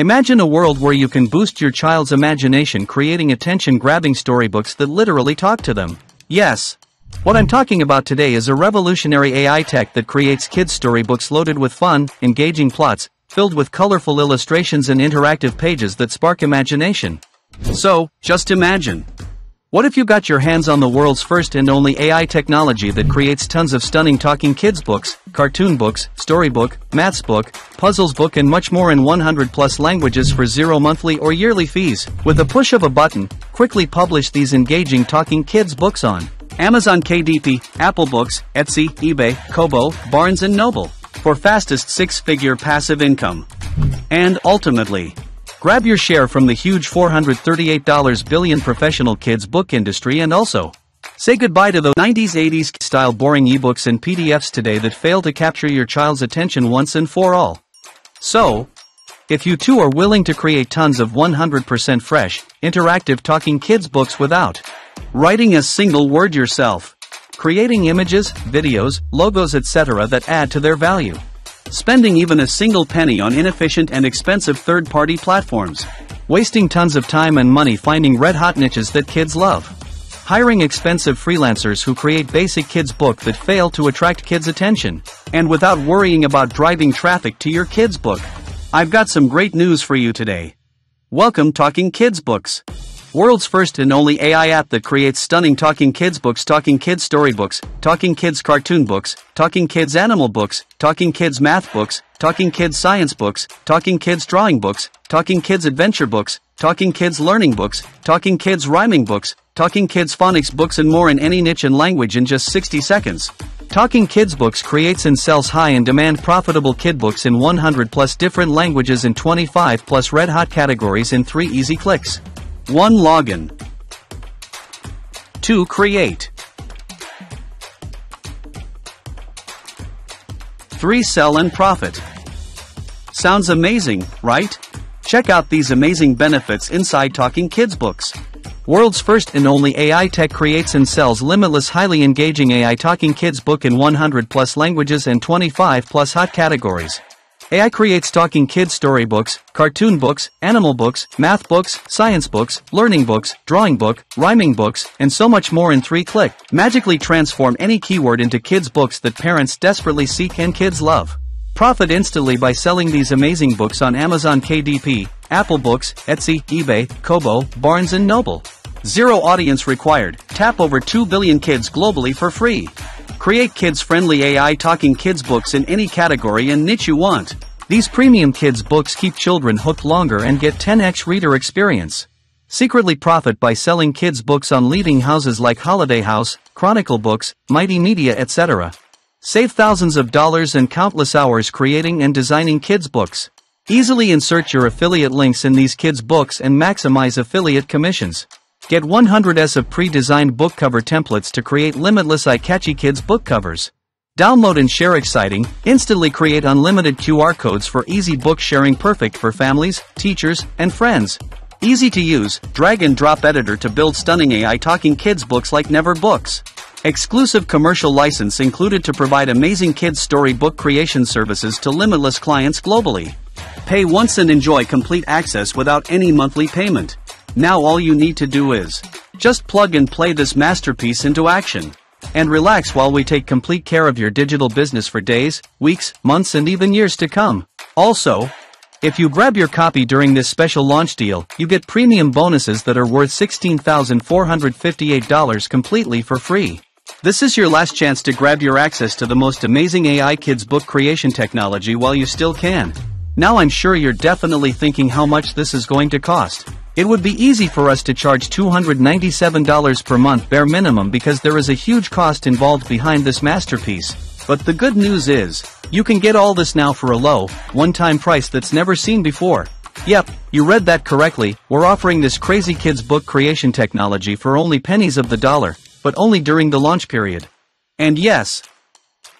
Imagine a world where you can boost your child's imagination creating attention-grabbing storybooks that literally talk to them. Yes. What I'm talking about today is a revolutionary AI tech that creates kids' storybooks loaded with fun, engaging plots, filled with colorful illustrations and interactive pages that spark imagination. So, just imagine. What if you got your hands on the world's first and only AI technology that creates tons of stunning talking kids books, cartoon books, storybook, maths book, puzzles book and much more in 100 plus languages for zero monthly or yearly fees? With a push of a button, quickly publish these engaging talking kids books on Amazon KDP, Apple Books, Etsy, eBay, Kobo, Barnes & Noble for fastest six-figure passive income. And ultimately, Grab your share from the huge $438 billion professional kids book industry and also say goodbye to the 90s 80s style boring ebooks and PDFs today that fail to capture your child's attention once and for all. So, if you too are willing to create tons of 100% fresh, interactive talking kids books without writing a single word yourself, creating images, videos, logos etc. that add to their value spending even a single penny on inefficient and expensive third-party platforms, wasting tons of time and money finding red-hot niches that kids love, hiring expensive freelancers who create basic kids book that fail to attract kids' attention, and without worrying about driving traffic to your kids book. I've got some great news for you today. Welcome Talking Kids Books. World's first and only AI app that creates stunning Talking Kids books, Talking Kids storybooks, Talking Kids cartoon books, Talking Kids animal books, Talking Kids math books, Talking Kids science books, Talking Kids drawing books, Talking Kids adventure books, Talking Kids learning books, Talking Kids rhyming books, Talking Kids phonics books and more in any niche and language in just 60 seconds. Talking Kids Books creates and sells high in demand profitable kid books in 100 plus different languages in 25 plus red hot categories in 3 easy clicks. 1. Login 2. Create 3. Sell and profit Sounds amazing, right? Check out these amazing benefits inside Talking Kids books. World's first and only AI tech creates and sells limitless highly engaging AI Talking Kids book in 100 plus languages and 25 plus hot categories. AI creates talking kids storybooks, cartoon books, animal books, math books, science books, learning books, drawing book, rhyming books, and so much more in three click. Magically transform any keyword into kids books that parents desperately seek and kids love. Profit instantly by selling these amazing books on Amazon KDP, Apple Books, Etsy, eBay, Kobo, Barnes & Noble. Zero audience required. Tap over 2 billion kids globally for free. Create kids-friendly AI talking kids books in any category and niche you want. These premium kids books keep children hooked longer and get 10x reader experience. Secretly profit by selling kids books on leading houses like Holiday House, Chronicle Books, Mighty Media etc. Save thousands of dollars and countless hours creating and designing kids books. Easily insert your affiliate links in these kids books and maximize affiliate commissions. Get 100s of pre-designed book cover templates to create limitless eye-catchy kids book covers. Download and share exciting, instantly create unlimited QR codes for easy book sharing perfect for families, teachers, and friends. Easy to use, drag and drop editor to build stunning AI talking kids books like never books. Exclusive commercial license included to provide amazing kids story book creation services to limitless clients globally. Pay once and enjoy complete access without any monthly payment. Now all you need to do is just plug and play this masterpiece into action. And relax while we take complete care of your digital business for days, weeks, months and even years to come. Also, if you grab your copy during this special launch deal, you get premium bonuses that are worth $16,458 completely for free. This is your last chance to grab your access to the most amazing AI Kids book creation technology while you still can. Now I'm sure you're definitely thinking how much this is going to cost. It would be easy for us to charge $297 per month bare minimum because there is a huge cost involved behind this masterpiece. But the good news is, you can get all this now for a low, one-time price that's never seen before. Yep, you read that correctly, we're offering this crazy kids book creation technology for only pennies of the dollar, but only during the launch period. And yes,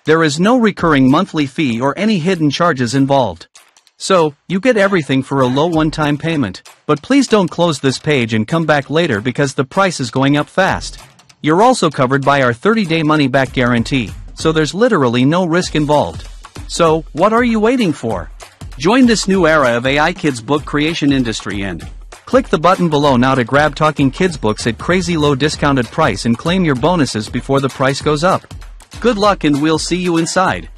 there is no recurring monthly fee or any hidden charges involved. So, you get everything for a low one-time payment. But please don't close this page and come back later because the price is going up fast. You're also covered by our 30-day money-back guarantee, so there's literally no risk involved. So, what are you waiting for? Join this new era of AI Kids book creation industry and click the button below now to grab Talking Kids books at crazy low discounted price and claim your bonuses before the price goes up. Good luck and we'll see you inside.